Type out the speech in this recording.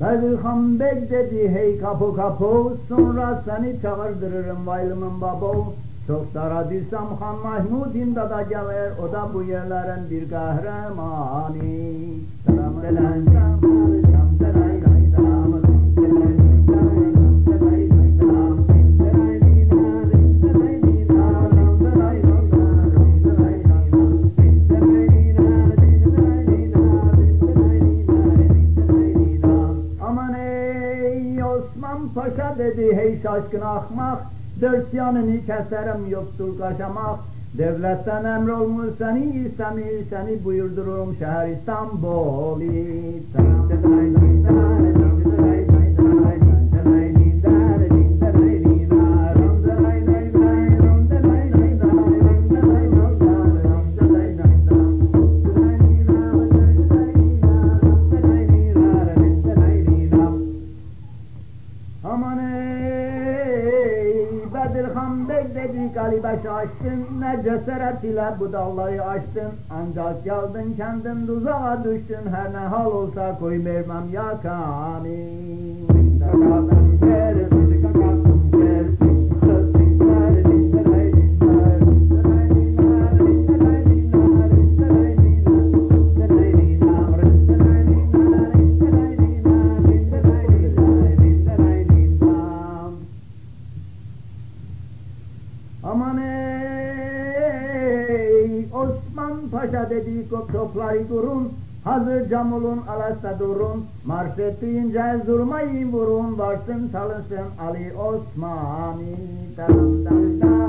Bedirhan Bey dedi hey kapı kapı sonra seni çağırdırırım vaylımın babo. Çok dara düşsem Han Mahmud imdada gelir o da bu yerlerin bir kahramanı. Selam Osman Paşa dedi hey şaşkın ahmak Dört yanını keserim yoktur kaşamak Devletten emrolmuş seni istemir seni buyurdurum şehir İstanbul'u Aman ey Bedirhan Bey dedi galibaşı açtın Ne cesaret ile bu dalları açtın. Ancak geldin kendin tuzağa düştün. Her ne hal olsa koy vermem yakanı Aman ey Osman Paşa dedi ko toplayı durun. Hazır cam olun alasta durun. Marş ettiğince durmayın vurun. Varsın çalışsın Ali Osman'ı tam tam